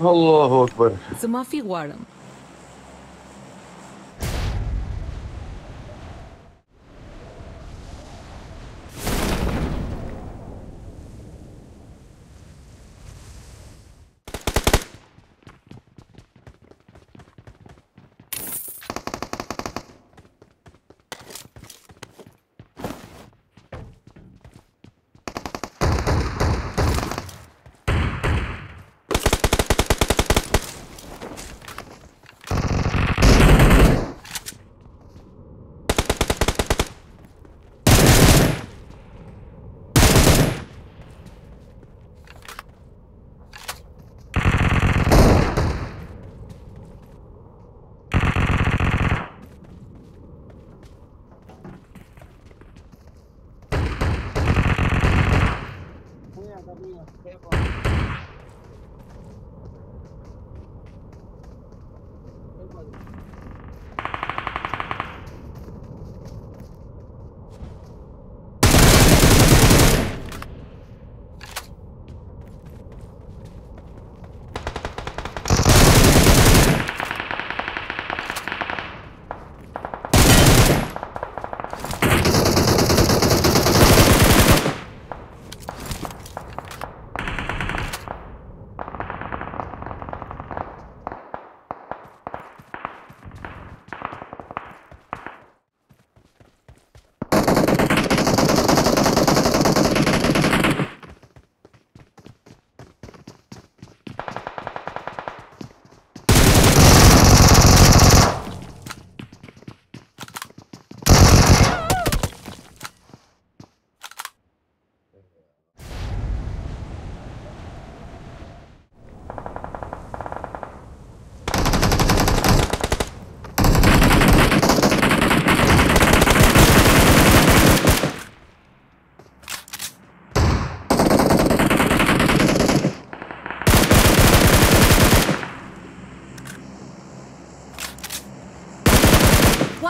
Allahu Akbar. Se.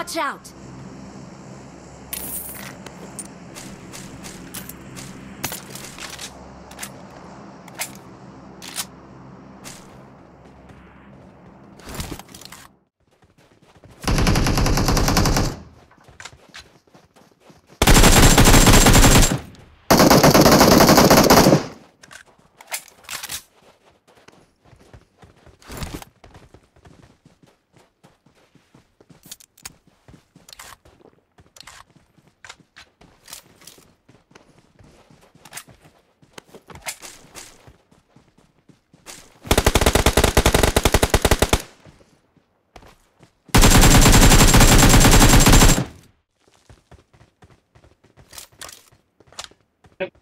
Watch out!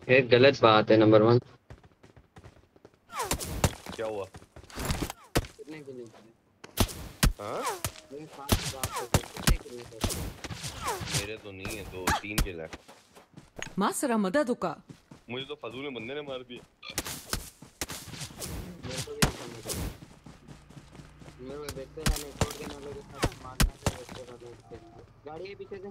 ये गलत बात है नंबर वन क्या हुआ? कितने के लिए हाँ? मेरे है कितने के लिए मेरे तो नहीं है दो तीन किल है Masă mă dă duca. मुझे तो फजूल में बंदे ने मार दिया। को को देखते रहने छोड़ के ना लोगों के साथ मारना तो रहने गाड़ी है पीछे से?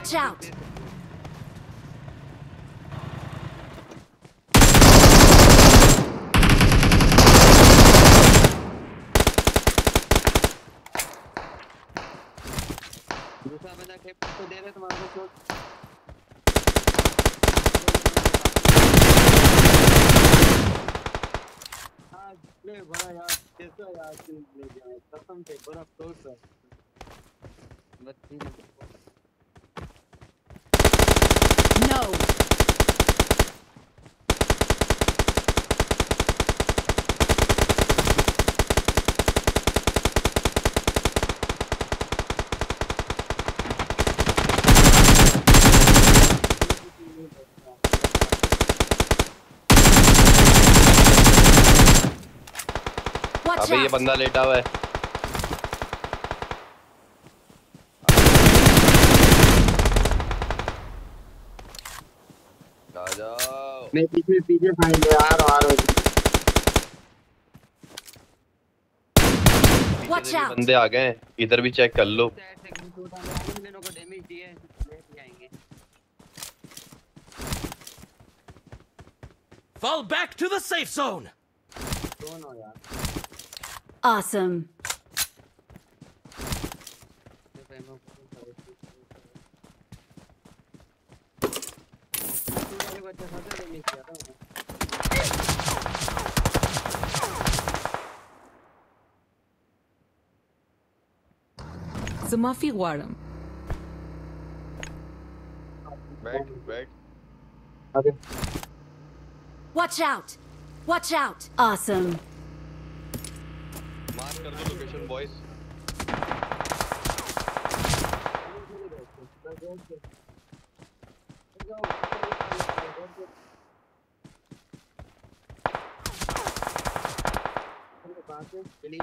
Watch out! दूसरा बंदा खेप को दे रहे तुम्हारे को ले बड़ा यार कैसा यार चीज़ ले जाए कसम से बड़ा अफसोस है बस तीन No. अभी ये बंदा लेटा हुआ है नहीं पीछे बंदे आ गए इधर भी चेक कर लो Fall back to the safe zone. Awesome. maçlarda demek ya Back, back. Okay. Watch out! Watch out! Awesome. Mark location, boys. कहाँ से दिल्ली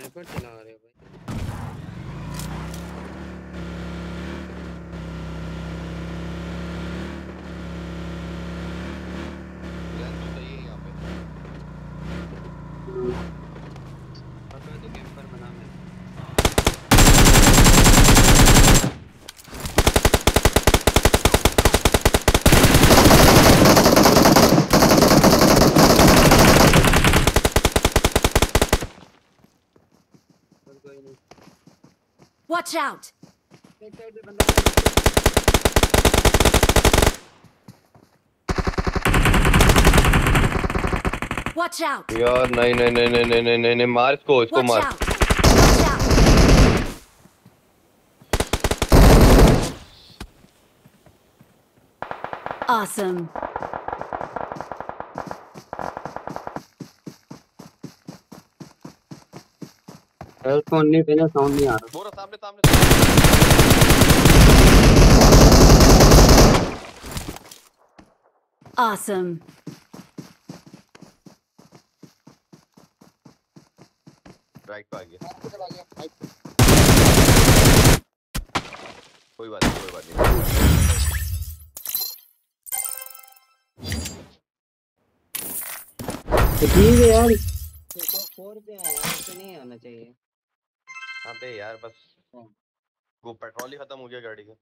स्नैपर चला रहे हो भाई। Watch out! एक साइड पे बंदा है। Watch out! यार नहीं नहीं नहीं नहीं नहीं नहीं नहीं नहीं मार इसको इसको Watch मार out! Watch out! Awesome! Headphone नहीं पहने साउंड नहीं आ रहा। बोरा सामने सामने Awesome! राइट पे आ गया। कोई बात नहीं कोई बात नहीं। तो ठीक है यार। तो फोर पे आया ऐसे नहीं आना चाहिए। अबे यार बस वो पेट्रोल ही खत्म हो गया गाड़ी का।